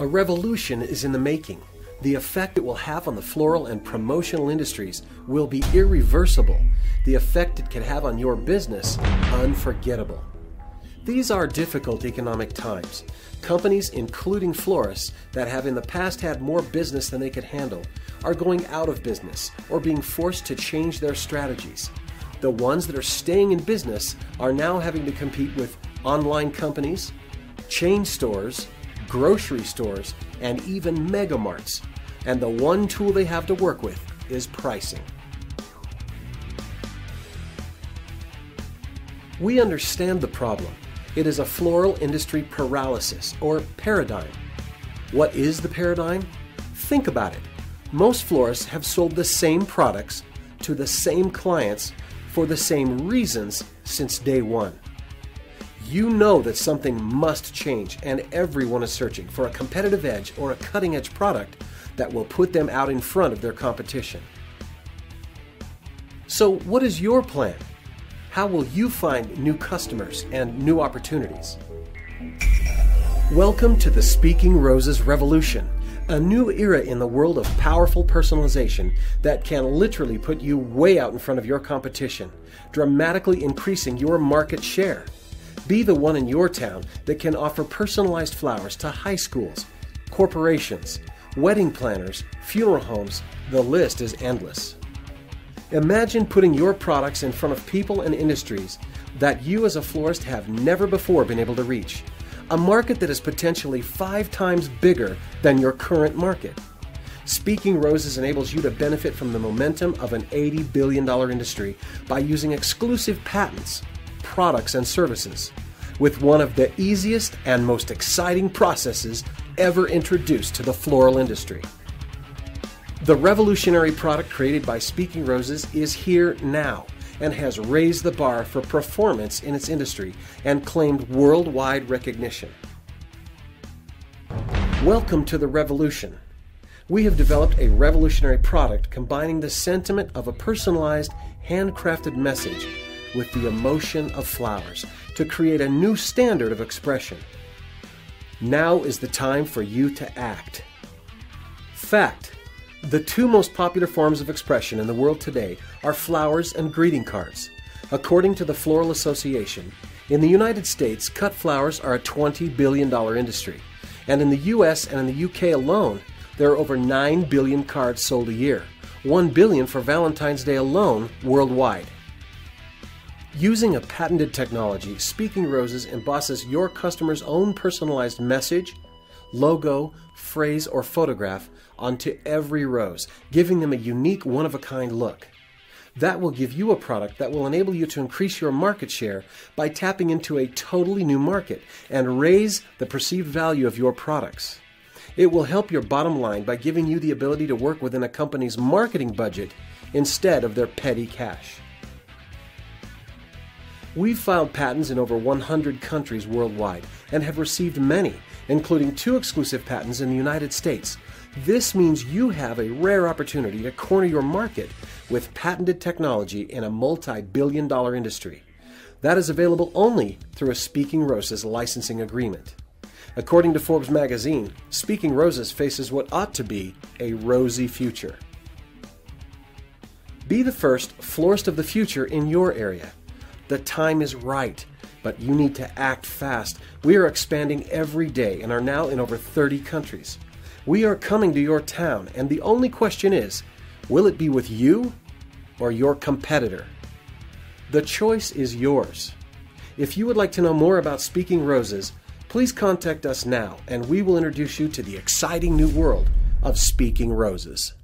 A revolution is in the making. The effect it will have on the floral and promotional industries will be irreversible. The effect it can have on your business, unforgettable. These are difficult economic times. Companies, including florists, that have in the past had more business than they could handle, are going out of business or being forced to change their strategies. The ones that are staying in business are now having to compete with online companies, chain stores, grocery stores, and even megamarts. And the one tool they have to work with is pricing. We understand the problem. It is a floral industry paralysis or paradigm. What is the paradigm? Think about it. Most florists have sold the same products to the same clients for the same reasons since day one. You know that something must change, and everyone is searching for a competitive edge or a cutting edge product that will put them out in front of their competition. So, what is your plan? How will you find new customers and new opportunities? Welcome to the Speaking Roses Revolution, a new era in the world of powerful personalization that can literally put you way out in front of your competition, dramatically increasing your market share. Be the one in your town that can offer personalized flowers to high schools, corporations, wedding planners, funeral homes. The list is endless. Imagine putting your products in front of people and industries that you as a florist have never before been able to reach. A market that is potentially five times bigger than your current market. Speaking Roses enables you to benefit from the momentum of an $80 billion industry by using exclusive patents products and services with one of the easiest and most exciting processes ever introduced to the floral industry. The revolutionary product created by Speaking Roses is here now and has raised the bar for performance in its industry and claimed worldwide recognition. Welcome to the revolution. We have developed a revolutionary product combining the sentiment of a personalized, handcrafted message with the emotion of flowers to create a new standard of expression. Now is the time for you to act. Fact The two most popular forms of expression in the world today are flowers and greeting cards. According to the Floral Association, in the United States, cut flowers are a $20 billion industry, and in the US and in the UK alone, there are over 9 billion cards sold a year, 1 billion for Valentine's Day alone worldwide. Using a patented technology, Speaking Roses embosses your customer's own personalized message, logo, phrase, or photograph onto every rose, giving them a unique, one of a kind look. That will give you a product that will enable you to increase your market share by tapping into a totally new market and raise the perceived value of your products. It will help your bottom line by giving you the ability to work within a company's marketing budget instead of their petty cash. We've filed patents in over 100 countries worldwide and have received many, including two exclusive patents in the United States. This means you have a rare opportunity to corner your market with patented technology in a multi billion dollar industry. That is available only through a Speaking Roses licensing agreement. According to Forbes magazine, Speaking Roses faces what ought to be a rosy future. Be the first florist of the future in your area. The time is right, but you need to act fast. We are expanding every day and are now in over 30 countries. We are coming to your town, and the only question is will it be with you or your competitor? The choice is yours. If you would like to know more about Speaking Roses, please contact us now and we will introduce you to the exciting new world of Speaking Roses.